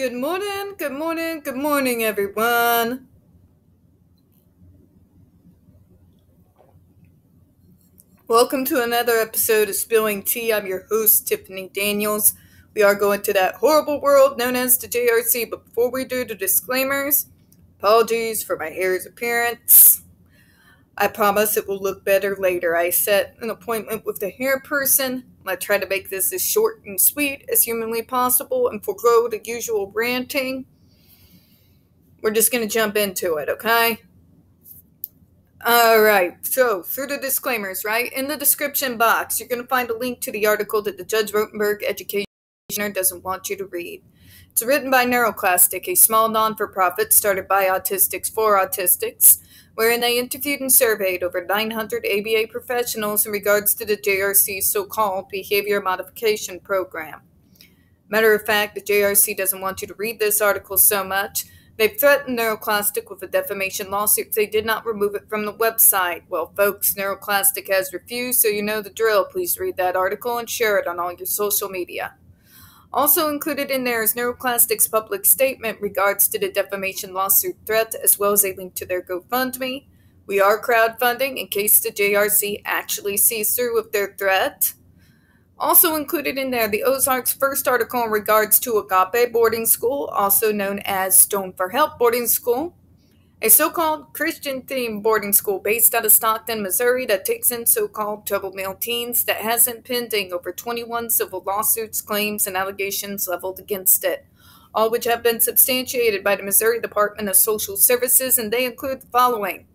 Good morning, good morning, good morning, everyone. Welcome to another episode of Spilling Tea. I'm your host, Tiffany Daniels. We are going to that horrible world known as the JRC, but before we do the disclaimers, apologies for my hair's appearance. I promise it will look better later. I set an appointment with the hair person. To try to make this as short and sweet as humanly possible and forego the usual ranting. We're just going to jump into it, okay? All right, so through the disclaimers, right? In the description box, you're going to find a link to the article that the Judge Rotenberg Education doesn't want you to read. It's written by Neuroclastic, a small non for profit started by autistics for autistics, wherein they interviewed and surveyed over 900 ABA professionals in regards to the JRC's so called behavior modification program. Matter of fact, the JRC doesn't want you to read this article so much They've threatened Neuroclastic with a defamation lawsuit if they did not remove it from the website. Well, folks, Neuroclastic has refused, so you know the drill. Please read that article and share it on all your social media. Also included in there is Neuroclastic's public statement regards to the defamation lawsuit threat, as well as a link to their GoFundMe. We are crowdfunding in case the JRC actually sees through with their threat. Also included in there, the Ozarks' first article in regards to Agape Boarding School, also known as Stone for Help Boarding School, a so called Christian themed boarding school based out of Stockton, Missouri, that takes in so called troubled male teens that has in pending over 21 civil lawsuits, claims, and allegations leveled against it, all which have been substantiated by the Missouri Department of Social Services, and they include the following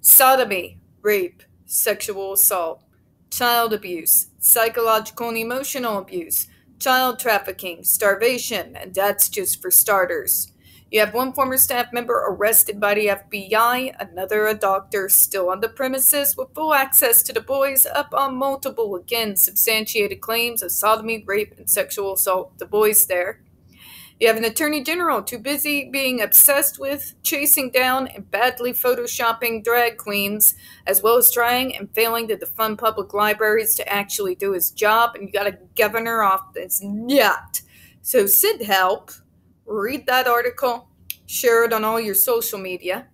sodomy, rape, sexual assault child abuse, psychological and emotional abuse, child trafficking, starvation, and that's just for starters. You have one former staff member arrested by the FBI, another a doctor still on the premises with full access to the boys, up on multiple, again, substantiated claims of sodomy, rape, and sexual assault. The boys there. You have an attorney general too busy being obsessed with chasing down and badly photoshopping drag queens, as well as trying and failing to defund public libraries to actually do his job. And you got a governor off this yacht. So, Sid Help, read that article, share it on all your social media.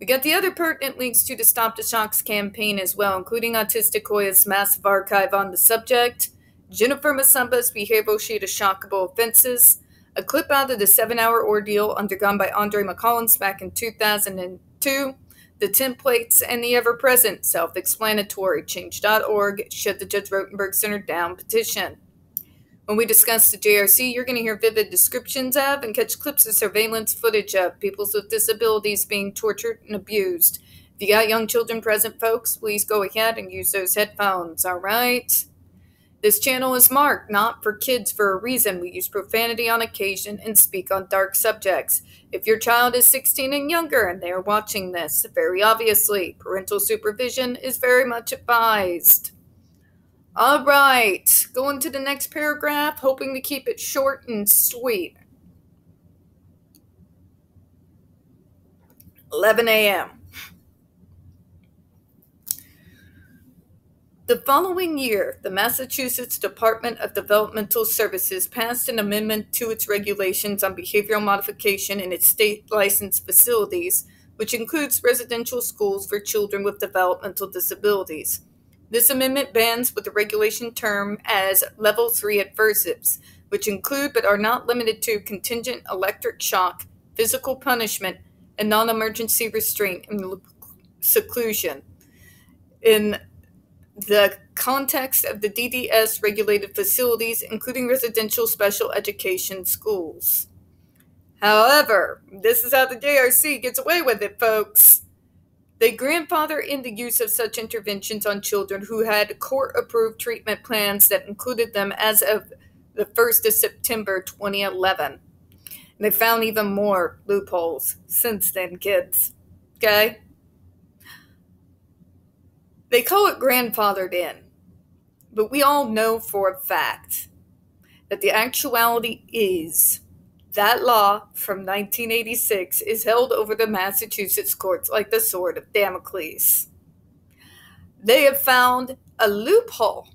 We got the other pertinent links to the Stop the Shocks campaign as well, including Autistic Hoya's massive archive on the subject, Jennifer Msumba's behavioral sheet of shockable offenses a clip out of the seven hour ordeal undergone by Andre McCollins back in 2002, the templates, and the ever present self explanatory change.org shut the Judge Rotenberg Center down petition. When we discuss the JRC, you're going to hear vivid descriptions of and catch clips of surveillance footage of people with disabilities being tortured and abused. If you got young children present, folks, please go ahead and use those headphones, all right? This channel is marked not for kids for a reason. We use profanity on occasion and speak on dark subjects. If your child is 16 and younger and they are watching this, very obviously, parental supervision is very much advised. All right, going to the next paragraph, hoping to keep it short and sweet. 11 a.m. The following year, the Massachusetts Department of Developmental Services passed an amendment to its regulations on behavioral modification in its state licensed facilities, which includes residential schools for children with developmental disabilities. This amendment bans what the regulation term as Level 3 adversives, which include but are not limited to contingent electric shock, physical punishment, and non emergency restraint and seclusion. In the context of the DDS regulated facilities, including residential special education schools. However, this is how the JRC gets away with it, folks. They grandfather in the use of such interventions on children who had court approved treatment plans that included them as of the 1st of September 2011. And they found even more loopholes since then, kids. Okay? They call it grandfathered in, but we all know for a fact that the actuality is that law from 1986 is held over the Massachusetts courts like the sword of Damocles. They have found a loophole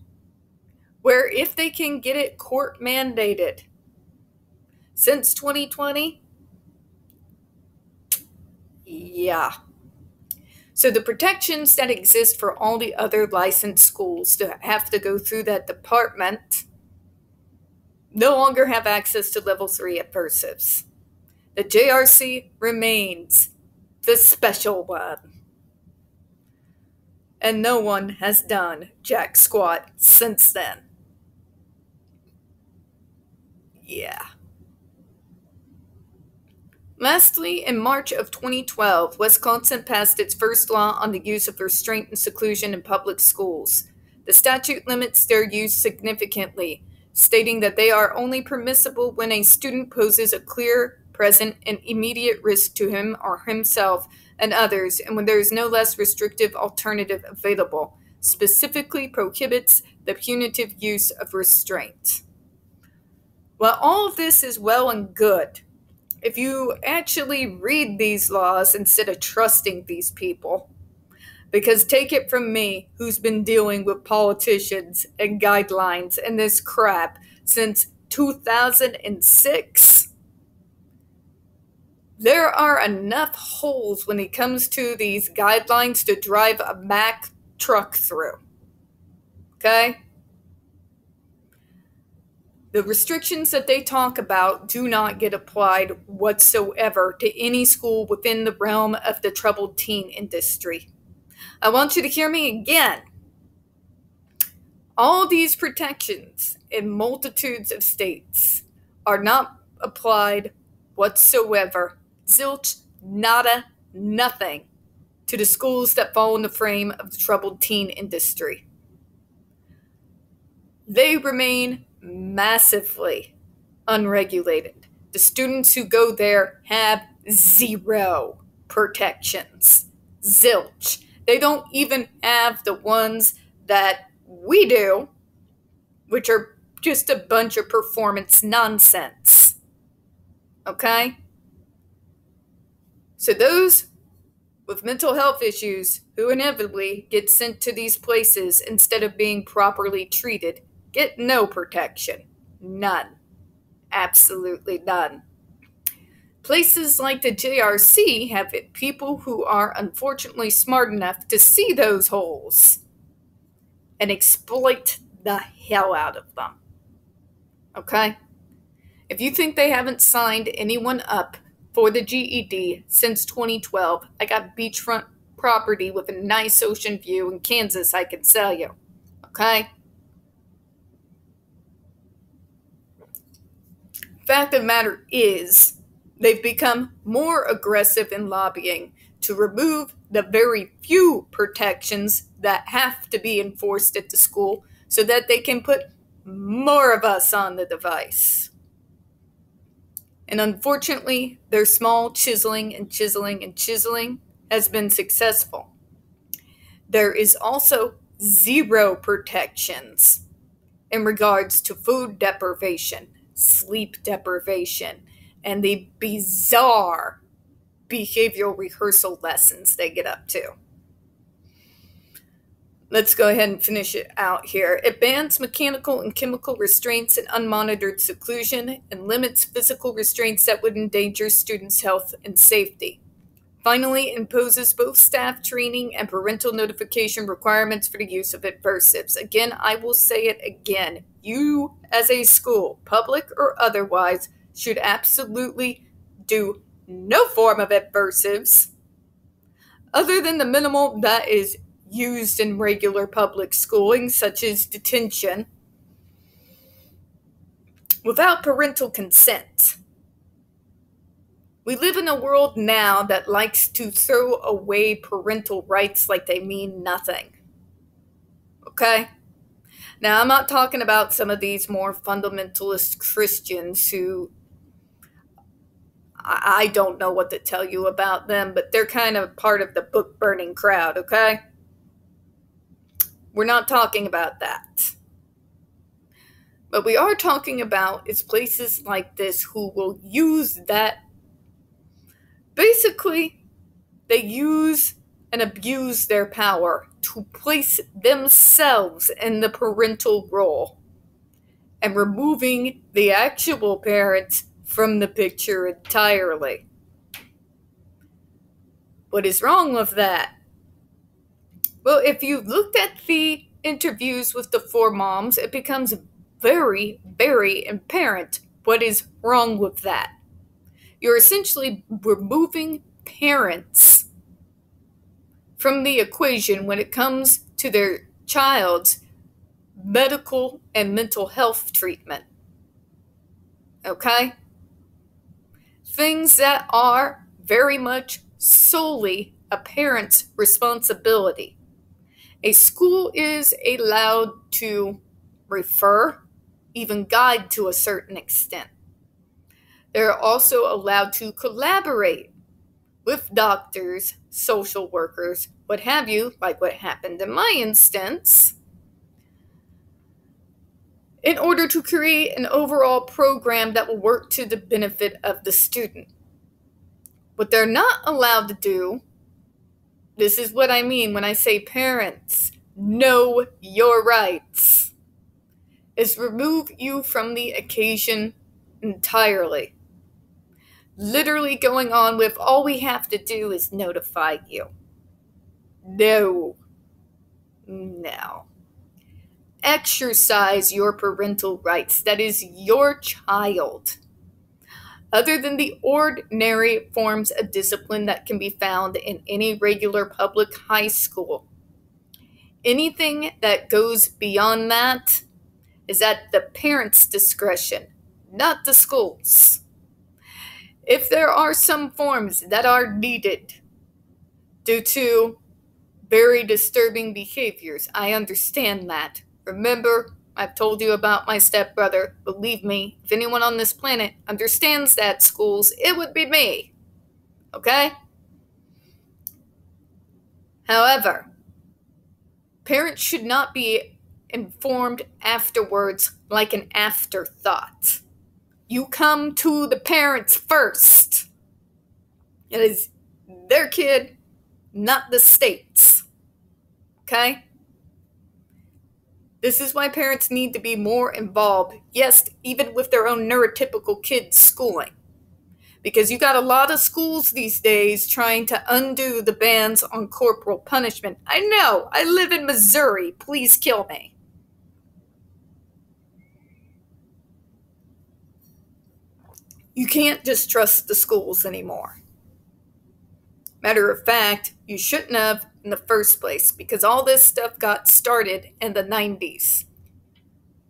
where if they can get it court mandated, since 2020? Yeah. So the protections that exist for all the other licensed schools to have to go through that department no longer have access to level 3 aversives. The JRC remains the special one. And no one has done jack squat since then. Yeah. Lastly, in March of 2012, Wisconsin passed its first law on the use of restraint and seclusion in public schools. The statute limits their use significantly, stating that they are only permissible when a student poses a clear, present, and immediate risk to him or himself and others, and when there is no less restrictive alternative available, specifically prohibits the punitive use of restraint. Well, all of this is well and good, if you actually read these laws instead of trusting these people. Because take it from me, who's been dealing with politicians and guidelines and this crap since 2006. There are enough holes when it comes to these guidelines to drive a Mack truck through. Okay? The restrictions that they talk about do not get applied whatsoever to any school within the realm of the troubled teen industry. I want you to hear me again. All these protections in multitudes of states are not applied whatsoever. Zilch, nada, nothing to the schools that fall in the frame of the troubled teen industry. They remain massively unregulated. The students who go there have zero protections. Zilch. They don't even have the ones that we do, which are just a bunch of performance nonsense. Okay? So, those with mental health issues who inevitably get sent to these places instead of being properly treated get no protection. None. Absolutely none. Places like the JRC have people who are unfortunately smart enough to see those holes and exploit the hell out of them. Okay? If you think they haven't signed anyone up for the GED since 2012, I got beachfront property with a nice ocean view in Kansas I can sell you. Okay? Fact of the matter is, they've become more aggressive in lobbying to remove the very few protections that have to be enforced at the school so that they can put more of us on the device. And unfortunately, their small chiseling and chiseling and chiseling has been successful. There is also zero protections in regards to food deprivation sleep deprivation, and the bizarre behavioral rehearsal lessons they get up to. Let's go ahead and finish it out here. It bans mechanical and chemical restraints and unmonitored seclusion and limits physical restraints that would endanger students' health and safety. Finally, imposes both staff training and parental notification requirements for the use of aversives. Again, I will say it again you, as a school, public or otherwise, should absolutely do no form of aversives other than the minimal that is used in regular public schooling, such as detention, without parental consent. We live in a world now that likes to throw away parental rights like they mean nothing. Okay? Now, I'm not talking about some of these more fundamentalist Christians who I don't know what to tell you about them, but they're kind of part of the book burning crowd, okay? We're not talking about that. But we are talking about is places like this who will use that. Basically, they use and abuse their power to place themselves in the parental role and removing the actual parents from the picture entirely. What is wrong with that? Well, if you looked at the interviews with the four moms, it becomes very, very apparent what is wrong with that. You're essentially removing parents from the equation when it comes to their child's medical and mental health treatment. Okay? Things that are very much solely a parent's responsibility. A school is allowed to refer, even guide to a certain extent. They're also allowed to collaborate with doctors, social workers, what have you, like what happened in my instance, in order to create an overall program that will work to the benefit of the student. What they're not allowed to do, this is what I mean when I say parents, know your rights, is remove you from the occasion entirely. Literally going on with all we have to do is notify you. No. No. Exercise your parental rights. That is your child. Other than the ordinary forms of discipline that can be found in any regular public high school, anything that goes beyond that is at the parent's discretion, not the school's. If there are some forms that are needed due to very disturbing behaviors. I understand that. Remember, I've told you about my stepbrother. Believe me, if anyone on this planet understands that, schools, it would be me. Okay? However, parents should not be informed afterwards like an afterthought. You come to the parents first. It is their kid not the states. Okay? This is why parents need to be more involved, yes, even with their own neurotypical kids' schooling. Because you got a lot of schools these days trying to undo the bans on corporal punishment. I know, I live in Missouri. Please kill me. You can't just trust the schools anymore. Matter of fact, you shouldn't have in the first place because all this stuff got started in the 90s,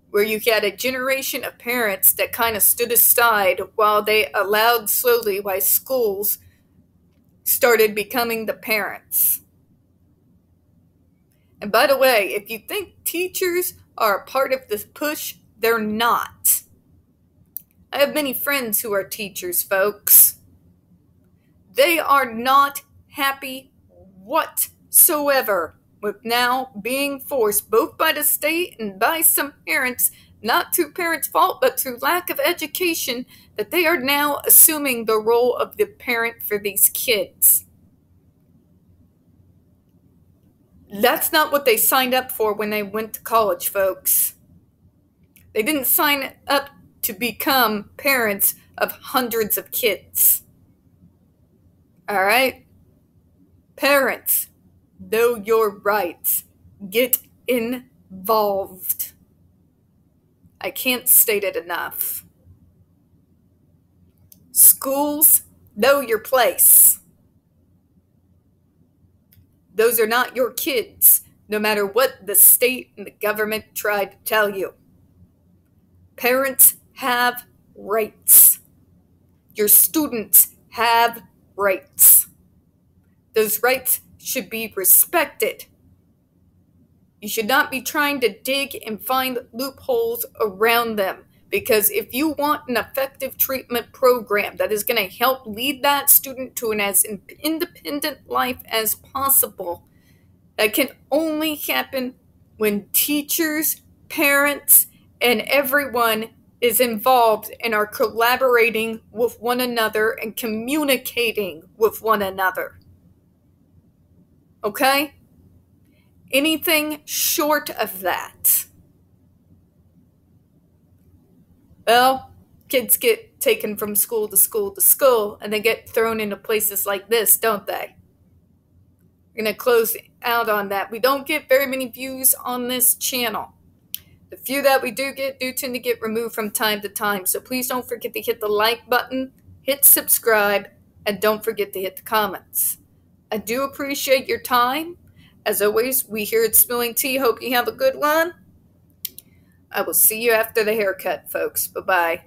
where you had a generation of parents that kind of stood aside while they allowed slowly why schools started becoming the parents. And by the way, if you think teachers are a part of this push, they're not. I have many friends who are teachers, folks. They are not happy whatsoever with now being forced both by the state and by some parents, not to parents' fault, but through lack of education, that they are now assuming the role of the parent for these kids. That's not what they signed up for when they went to college, folks. They didn't sign up to become parents of hundreds of kids. All right? Parents, know your rights. Get involved. I can't state it enough. Schools, know your place. Those are not your kids, no matter what the state and the government try to tell you. Parents have rights. Your students have rights. Those rights should be respected. You should not be trying to dig and find loopholes around them. Because if you want an effective treatment program that is going to help lead that student to an as independent life as possible, that can only happen when teachers, parents, and everyone is involved and are collaborating with one another and communicating with one another. Okay? Anything short of that. Well, kids get taken from school to school to school and they get thrown into places like this, don't they? We're going to close out on that. We don't get very many views on this channel. The few that we do get do tend to get removed from time to time. So please don't forget to hit the like button, hit subscribe, and don't forget to hit the comments. I do appreciate your time. As always, we here at Spilling Tea hope you have a good one. I will see you after the haircut, folks. Bye bye.